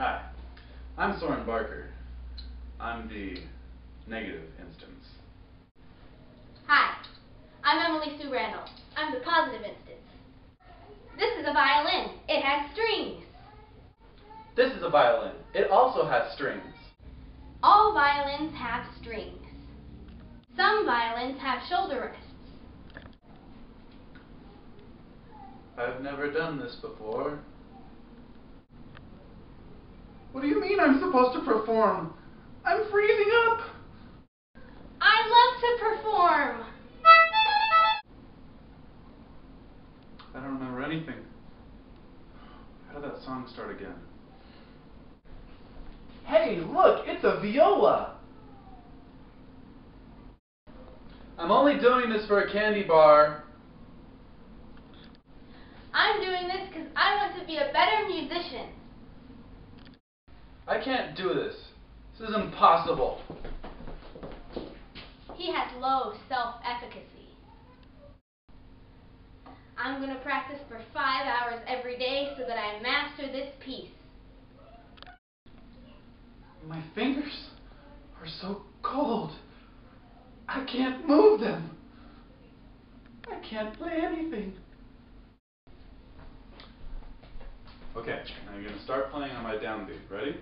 Hi, I'm Soren Barker. I'm the negative instance. Hi, I'm Emily Sue Randall. I'm the positive instance. This is a violin. It has strings. This is a violin. It also has strings. All violins have strings. Some violins have shoulder rests. I've never done this before. What do you mean I'm supposed to perform? I'm freezing up! I love to perform. I don't remember anything. How did that song start again? Hey, look, it's a viola! I'm only doing this for a candy bar. I'm doing this because I want to be a better musician. I can't do this. This is impossible. He has low self-efficacy. I'm going to practice for five hours every day so that I master this piece. My fingers are so cold. I can't move them. I can't play anything. Okay, now you're going to start playing on my downbeat. Ready?